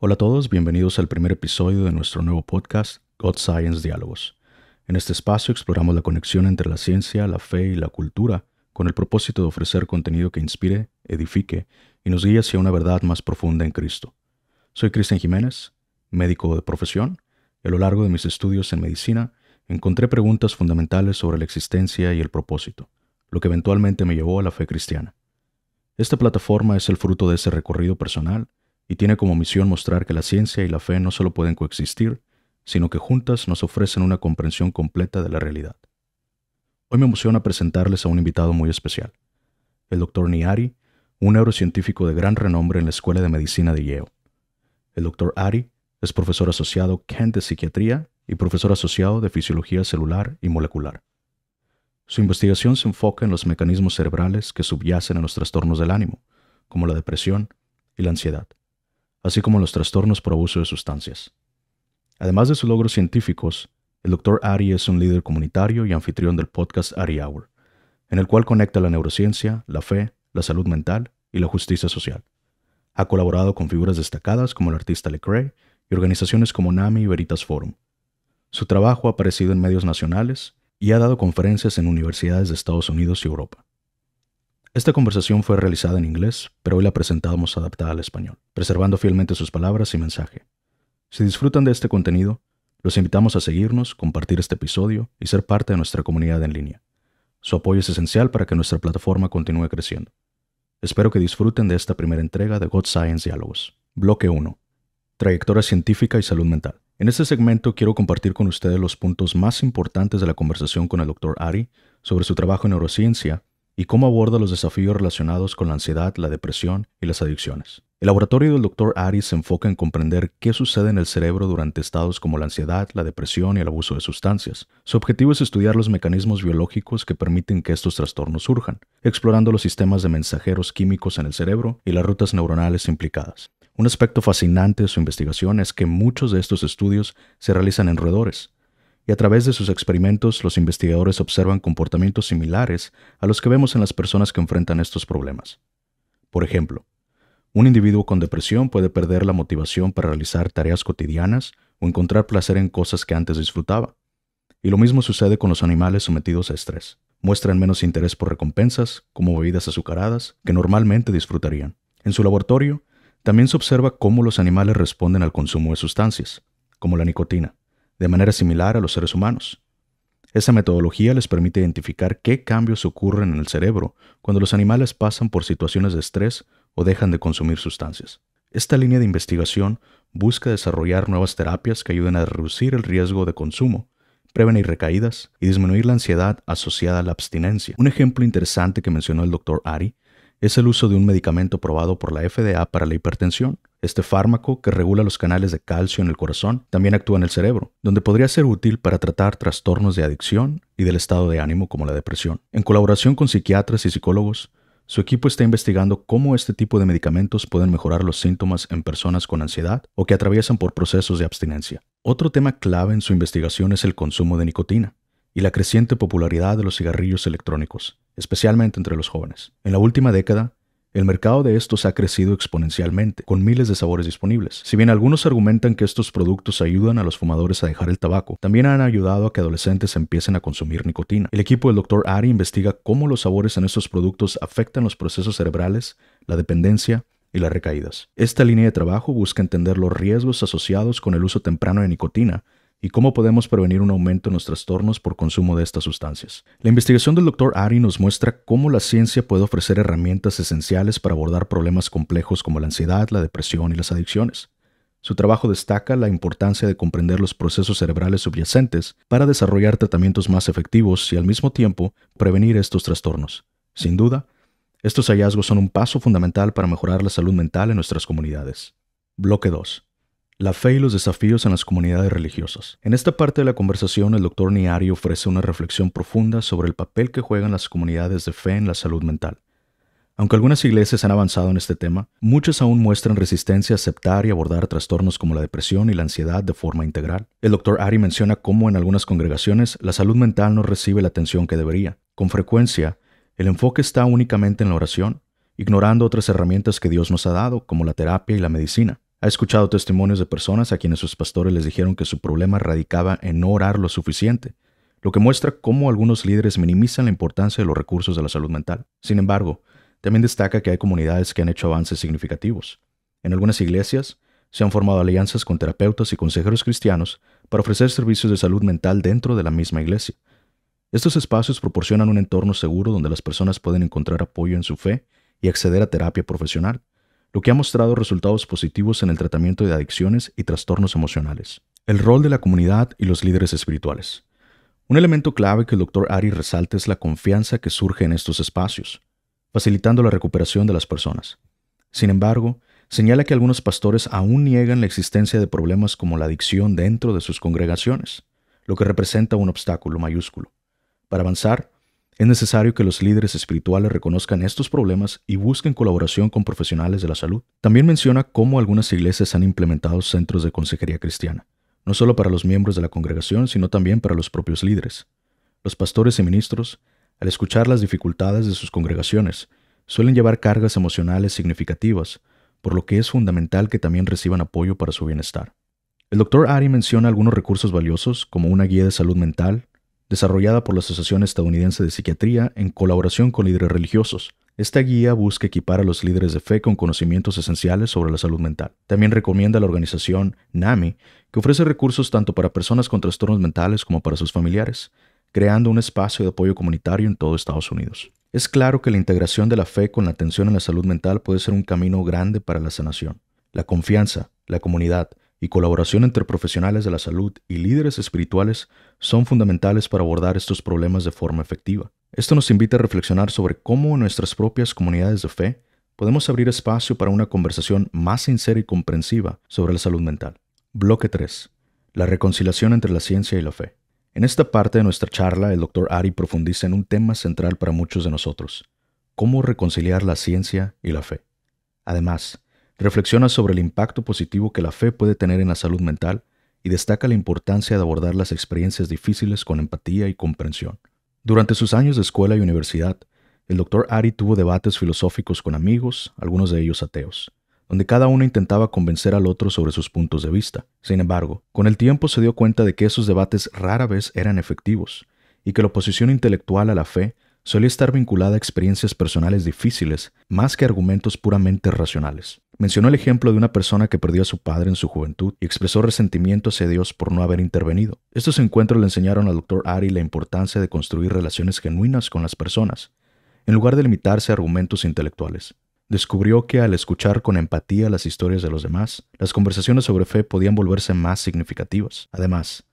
Hola a todos, bienvenidos al primer episodio de nuestro nuevo podcast, God Science Diálogos. En este espacio exploramos la conexión entre la ciencia, la fe y la cultura, con el propósito de ofrecer contenido que inspire, edifique y nos guíe hacia una verdad más profunda en Cristo. Soy Cristian Jiménez, médico de profesión, y a lo largo de mis estudios en medicina encontré preguntas fundamentales sobre la existencia y el propósito, lo que eventualmente me llevó a la fe cristiana. Esta plataforma es el fruto de ese recorrido personal y tiene como misión mostrar que la ciencia y la fe no solo pueden coexistir, sino que juntas nos ofrecen una comprensión completa de la realidad. Hoy me emociona presentarles a un invitado muy especial, el Dr. Niari, un neurocientífico de gran renombre en la Escuela de Medicina de Yale. El Dr. Ari es profesor asociado Kent de Psiquiatría y profesor asociado de Fisiología Celular y Molecular. Su investigación se enfoca en los mecanismos cerebrales que subyacen a los trastornos del ánimo, como la depresión y la ansiedad así como los trastornos por abuso de sustancias. Además de sus logros científicos, el Dr. Ari es un líder comunitario y anfitrión del podcast Ari Hour, en el cual conecta la neurociencia, la fe, la salud mental y la justicia social. Ha colaborado con figuras destacadas como el artista Lecrae y organizaciones como NAMI y Veritas Forum. Su trabajo ha aparecido en medios nacionales y ha dado conferencias en universidades de Estados Unidos y Europa. Esta conversación fue realizada en inglés, pero hoy la presentamos adaptada al español, preservando fielmente sus palabras y mensaje. Si disfrutan de este contenido, los invitamos a seguirnos, compartir este episodio y ser parte de nuestra comunidad en línea. Su apoyo es esencial para que nuestra plataforma continúe creciendo. Espero que disfruten de esta primera entrega de God Science Diálogos. Bloque 1. Trayectoria científica y salud mental. En este segmento quiero compartir con ustedes los puntos más importantes de la conversación con el Dr. Ari sobre su trabajo en neurociencia y cómo aborda los desafíos relacionados con la ansiedad, la depresión y las adicciones. El laboratorio del Dr. Ari se enfoca en comprender qué sucede en el cerebro durante estados como la ansiedad, la depresión y el abuso de sustancias. Su objetivo es estudiar los mecanismos biológicos que permiten que estos trastornos surjan, explorando los sistemas de mensajeros químicos en el cerebro y las rutas neuronales implicadas. Un aspecto fascinante de su investigación es que muchos de estos estudios se realizan en roedores, y a través de sus experimentos los investigadores observan comportamientos similares a los que vemos en las personas que enfrentan estos problemas. Por ejemplo, un individuo con depresión puede perder la motivación para realizar tareas cotidianas o encontrar placer en cosas que antes disfrutaba. Y lo mismo sucede con los animales sometidos a estrés. Muestran menos interés por recompensas, como bebidas azucaradas, que normalmente disfrutarían. En su laboratorio, también se observa cómo los animales responden al consumo de sustancias, como la nicotina de manera similar a los seres humanos. Esa metodología les permite identificar qué cambios ocurren en el cerebro cuando los animales pasan por situaciones de estrés o dejan de consumir sustancias. Esta línea de investigación busca desarrollar nuevas terapias que ayuden a reducir el riesgo de consumo, prevenir recaídas y disminuir la ansiedad asociada a la abstinencia. Un ejemplo interesante que mencionó el Dr. Ari es el uso de un medicamento probado por la FDA para la hipertensión. Este fármaco, que regula los canales de calcio en el corazón, también actúa en el cerebro, donde podría ser útil para tratar trastornos de adicción y del estado de ánimo como la depresión. En colaboración con psiquiatras y psicólogos, su equipo está investigando cómo este tipo de medicamentos pueden mejorar los síntomas en personas con ansiedad o que atraviesan por procesos de abstinencia. Otro tema clave en su investigación es el consumo de nicotina y la creciente popularidad de los cigarrillos electrónicos especialmente entre los jóvenes. En la última década, el mercado de estos ha crecido exponencialmente, con miles de sabores disponibles. Si bien algunos argumentan que estos productos ayudan a los fumadores a dejar el tabaco, también han ayudado a que adolescentes empiecen a consumir nicotina. El equipo del Dr. Ari investiga cómo los sabores en estos productos afectan los procesos cerebrales, la dependencia y las recaídas. Esta línea de trabajo busca entender los riesgos asociados con el uso temprano de nicotina y cómo podemos prevenir un aumento en los trastornos por consumo de estas sustancias. La investigación del Dr. Ari nos muestra cómo la ciencia puede ofrecer herramientas esenciales para abordar problemas complejos como la ansiedad, la depresión y las adicciones. Su trabajo destaca la importancia de comprender los procesos cerebrales subyacentes para desarrollar tratamientos más efectivos y al mismo tiempo prevenir estos trastornos. Sin duda, estos hallazgos son un paso fundamental para mejorar la salud mental en nuestras comunidades. Bloque 2. La fe y los desafíos en las comunidades religiosas. En esta parte de la conversación, el doctor Niari ofrece una reflexión profunda sobre el papel que juegan las comunidades de fe en la salud mental. Aunque algunas iglesias han avanzado en este tema, muchas aún muestran resistencia a aceptar y abordar trastornos como la depresión y la ansiedad de forma integral. El doctor Ari menciona cómo en algunas congregaciones la salud mental no recibe la atención que debería. Con frecuencia, el enfoque está únicamente en la oración, ignorando otras herramientas que Dios nos ha dado, como la terapia y la medicina. Ha escuchado testimonios de personas a quienes sus pastores les dijeron que su problema radicaba en no orar lo suficiente, lo que muestra cómo algunos líderes minimizan la importancia de los recursos de la salud mental. Sin embargo, también destaca que hay comunidades que han hecho avances significativos. En algunas iglesias se han formado alianzas con terapeutas y consejeros cristianos para ofrecer servicios de salud mental dentro de la misma iglesia. Estos espacios proporcionan un entorno seguro donde las personas pueden encontrar apoyo en su fe y acceder a terapia profesional lo que ha mostrado resultados positivos en el tratamiento de adicciones y trastornos emocionales. El rol de la comunidad y los líderes espirituales. Un elemento clave que el Dr. Ari resalta es la confianza que surge en estos espacios, facilitando la recuperación de las personas. Sin embargo, señala que algunos pastores aún niegan la existencia de problemas como la adicción dentro de sus congregaciones, lo que representa un obstáculo mayúsculo. Para avanzar, es necesario que los líderes espirituales reconozcan estos problemas y busquen colaboración con profesionales de la salud. También menciona cómo algunas iglesias han implementado centros de consejería cristiana, no solo para los miembros de la congregación, sino también para los propios líderes. Los pastores y ministros, al escuchar las dificultades de sus congregaciones, suelen llevar cargas emocionales significativas, por lo que es fundamental que también reciban apoyo para su bienestar. El Dr. Ari menciona algunos recursos valiosos como una guía de salud mental, desarrollada por la Asociación Estadounidense de Psiquiatría en colaboración con líderes religiosos. Esta guía busca equipar a los líderes de fe con conocimientos esenciales sobre la salud mental. También recomienda a la organización NAMI, que ofrece recursos tanto para personas con trastornos mentales como para sus familiares, creando un espacio de apoyo comunitario en todo Estados Unidos. Es claro que la integración de la fe con la atención en la salud mental puede ser un camino grande para la sanación. La confianza, la comunidad y colaboración entre profesionales de la salud y líderes espirituales son fundamentales para abordar estos problemas de forma efectiva. Esto nos invita a reflexionar sobre cómo en nuestras propias comunidades de fe podemos abrir espacio para una conversación más sincera y comprensiva sobre la salud mental. Bloque 3. La reconciliación entre la ciencia y la fe. En esta parte de nuestra charla, el Dr. Ari profundiza en un tema central para muchos de nosotros, cómo reconciliar la ciencia y la fe. Además, reflexiona sobre el impacto positivo que la fe puede tener en la salud mental y destaca la importancia de abordar las experiencias difíciles con empatía y comprensión. Durante sus años de escuela y universidad, el Dr. Ari tuvo debates filosóficos con amigos, algunos de ellos ateos, donde cada uno intentaba convencer al otro sobre sus puntos de vista. Sin embargo, con el tiempo se dio cuenta de que esos debates rara vez eran efectivos y que la oposición intelectual a la fe solía estar vinculada a experiencias personales difíciles más que argumentos puramente racionales. Mencionó el ejemplo de una persona que perdió a su padre en su juventud y expresó resentimiento hacia Dios por no haber intervenido. Estos encuentros le enseñaron al Dr. Ari la importancia de construir relaciones genuinas con las personas, en lugar de limitarse a argumentos intelectuales. Descubrió que al escuchar con empatía las historias de los demás, las conversaciones sobre fe podían volverse más significativas. Además,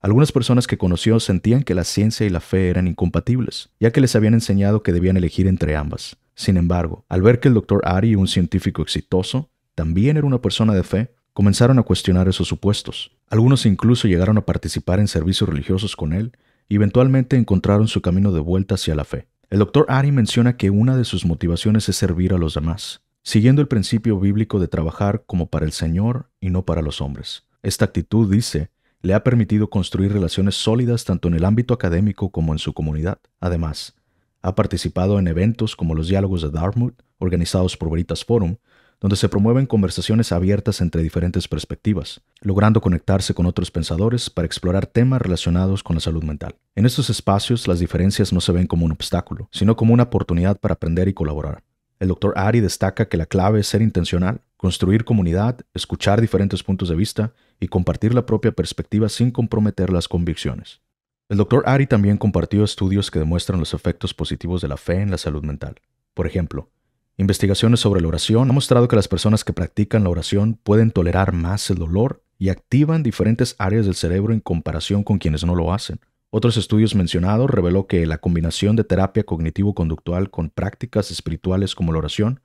algunas personas que conoció sentían que la ciencia y la fe eran incompatibles, ya que les habían enseñado que debían elegir entre ambas. Sin embargo, al ver que el Dr. Ari, un científico exitoso, también era una persona de fe, comenzaron a cuestionar esos supuestos. Algunos incluso llegaron a participar en servicios religiosos con él y eventualmente encontraron su camino de vuelta hacia la fe. El Dr. Ari menciona que una de sus motivaciones es servir a los demás, siguiendo el principio bíblico de trabajar como para el Señor y no para los hombres. Esta actitud, dice, le ha permitido construir relaciones sólidas tanto en el ámbito académico como en su comunidad. Además, ha participado en eventos como los diálogos de Dartmouth, organizados por Veritas Forum, donde se promueven conversaciones abiertas entre diferentes perspectivas, logrando conectarse con otros pensadores para explorar temas relacionados con la salud mental. En estos espacios las diferencias no se ven como un obstáculo, sino como una oportunidad para aprender y colaborar. El Dr. Ari destaca que la clave es ser intencional, construir comunidad, escuchar diferentes puntos de vista y compartir la propia perspectiva sin comprometer las convicciones. El Dr. Ari también compartió estudios que demuestran los efectos positivos de la fe en la salud mental. Por ejemplo, investigaciones sobre la oración han mostrado que las personas que practican la oración pueden tolerar más el dolor y activan diferentes áreas del cerebro en comparación con quienes no lo hacen. Otros estudios mencionados reveló que la combinación de terapia cognitivo-conductual con prácticas espirituales como la oración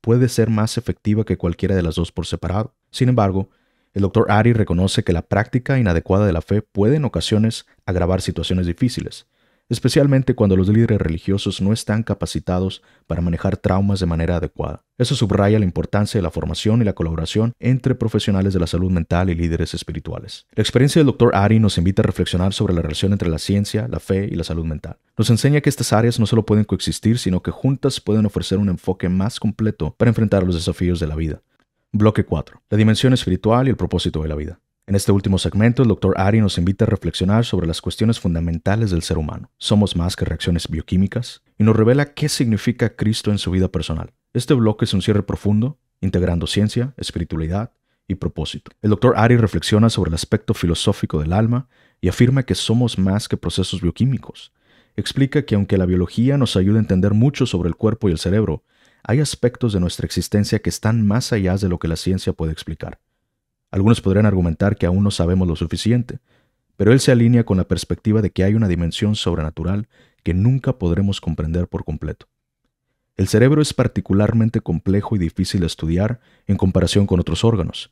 puede ser más efectiva que cualquiera de las dos por separado. Sin embargo, el Dr. Ari reconoce que la práctica inadecuada de la fe puede en ocasiones agravar situaciones difíciles, especialmente cuando los líderes religiosos no están capacitados para manejar traumas de manera adecuada. Eso subraya la importancia de la formación y la colaboración entre profesionales de la salud mental y líderes espirituales. La experiencia del Dr. Ari nos invita a reflexionar sobre la relación entre la ciencia, la fe y la salud mental. Nos enseña que estas áreas no solo pueden coexistir, sino que juntas pueden ofrecer un enfoque más completo para enfrentar los desafíos de la vida. Bloque 4. La dimensión espiritual y el propósito de la vida. En este último segmento, el Dr. Ari nos invita a reflexionar sobre las cuestiones fundamentales del ser humano. Somos más que reacciones bioquímicas y nos revela qué significa Cristo en su vida personal. Este bloque es un cierre profundo, integrando ciencia, espiritualidad y propósito. El Dr. Ari reflexiona sobre el aspecto filosófico del alma y afirma que somos más que procesos bioquímicos. Explica que aunque la biología nos ayuda a entender mucho sobre el cuerpo y el cerebro, hay aspectos de nuestra existencia que están más allá de lo que la ciencia puede explicar. Algunos podrían argumentar que aún no sabemos lo suficiente, pero él se alinea con la perspectiva de que hay una dimensión sobrenatural que nunca podremos comprender por completo. El cerebro es particularmente complejo y difícil de estudiar en comparación con otros órganos.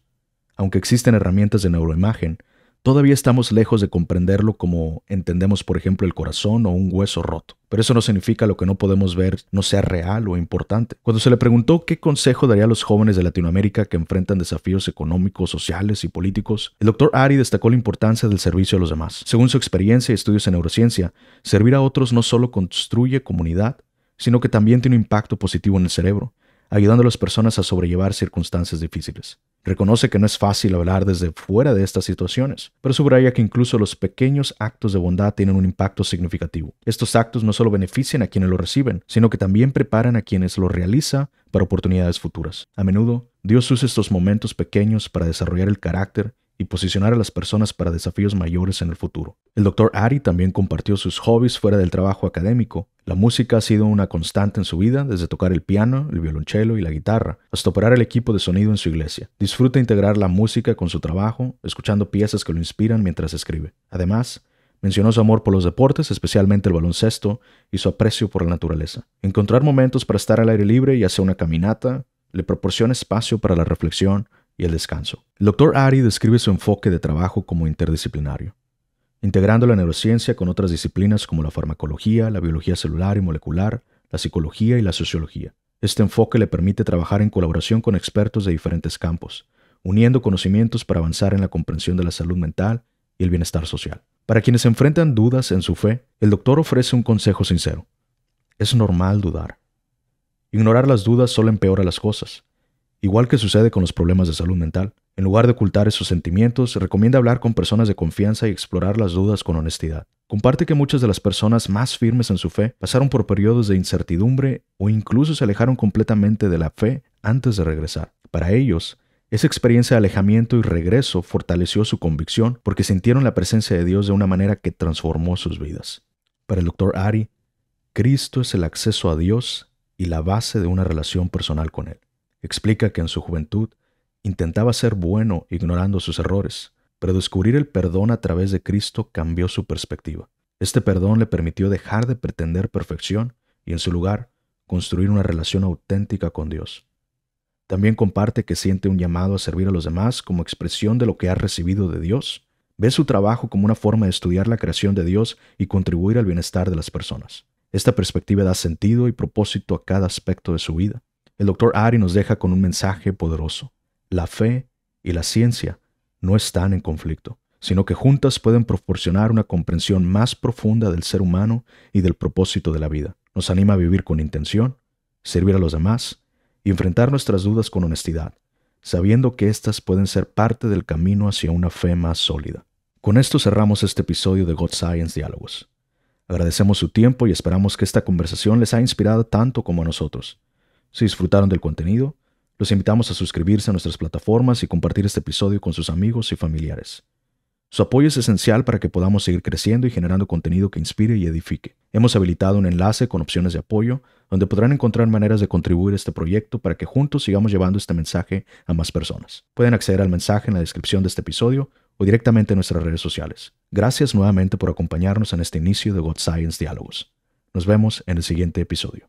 Aunque existen herramientas de neuroimagen, Todavía estamos lejos de comprenderlo como entendemos, por ejemplo, el corazón o un hueso roto. Pero eso no significa lo que no podemos ver no sea real o importante. Cuando se le preguntó qué consejo daría a los jóvenes de Latinoamérica que enfrentan desafíos económicos, sociales y políticos, el doctor Ari destacó la importancia del servicio a los demás. Según su experiencia y estudios en neurociencia, servir a otros no solo construye comunidad, sino que también tiene un impacto positivo en el cerebro, ayudando a las personas a sobrellevar circunstancias difíciles. Reconoce que no es fácil hablar desde fuera de estas situaciones, pero subraya que incluso los pequeños actos de bondad tienen un impacto significativo. Estos actos no solo benefician a quienes lo reciben, sino que también preparan a quienes lo realizan para oportunidades futuras. A menudo, Dios usa estos momentos pequeños para desarrollar el carácter y posicionar a las personas para desafíos mayores en el futuro. El Dr. Ari también compartió sus hobbies fuera del trabajo académico. La música ha sido una constante en su vida, desde tocar el piano, el violonchelo y la guitarra, hasta operar el equipo de sonido en su iglesia. Disfruta integrar la música con su trabajo, escuchando piezas que lo inspiran mientras escribe. Además, Mencionó su amor por los deportes, especialmente el baloncesto, y su aprecio por la naturaleza. Encontrar momentos para estar al aire libre y hacer una caminata le proporciona espacio para la reflexión, y el descanso. El Dr. Ari describe su enfoque de trabajo como interdisciplinario, integrando la neurociencia con otras disciplinas como la farmacología, la biología celular y molecular, la psicología y la sociología. Este enfoque le permite trabajar en colaboración con expertos de diferentes campos, uniendo conocimientos para avanzar en la comprensión de la salud mental y el bienestar social. Para quienes enfrentan dudas en su fe, el doctor ofrece un consejo sincero. Es normal dudar. Ignorar las dudas solo empeora las cosas. Igual que sucede con los problemas de salud mental, en lugar de ocultar esos sentimientos, recomienda hablar con personas de confianza y explorar las dudas con honestidad. Comparte que muchas de las personas más firmes en su fe pasaron por periodos de incertidumbre o incluso se alejaron completamente de la fe antes de regresar. Para ellos, esa experiencia de alejamiento y regreso fortaleció su convicción porque sintieron la presencia de Dios de una manera que transformó sus vidas. Para el Dr. Ari, Cristo es el acceso a Dios y la base de una relación personal con Él. Explica que en su juventud intentaba ser bueno ignorando sus errores, pero descubrir el perdón a través de Cristo cambió su perspectiva. Este perdón le permitió dejar de pretender perfección y en su lugar construir una relación auténtica con Dios. También comparte que siente un llamado a servir a los demás como expresión de lo que ha recibido de Dios. Ve su trabajo como una forma de estudiar la creación de Dios y contribuir al bienestar de las personas. Esta perspectiva da sentido y propósito a cada aspecto de su vida. El doctor Ari nos deja con un mensaje poderoso. La fe y la ciencia no están en conflicto, sino que juntas pueden proporcionar una comprensión más profunda del ser humano y del propósito de la vida. Nos anima a vivir con intención, servir a los demás y enfrentar nuestras dudas con honestidad, sabiendo que éstas pueden ser parte del camino hacia una fe más sólida. Con esto cerramos este episodio de God Science Diálogos. Agradecemos su tiempo y esperamos que esta conversación les haya inspirado tanto como a nosotros. Si disfrutaron del contenido, los invitamos a suscribirse a nuestras plataformas y compartir este episodio con sus amigos y familiares. Su apoyo es esencial para que podamos seguir creciendo y generando contenido que inspire y edifique. Hemos habilitado un enlace con opciones de apoyo donde podrán encontrar maneras de contribuir a este proyecto para que juntos sigamos llevando este mensaje a más personas. Pueden acceder al mensaje en la descripción de este episodio o directamente en nuestras redes sociales. Gracias nuevamente por acompañarnos en este inicio de God Science Diálogos. Nos vemos en el siguiente episodio.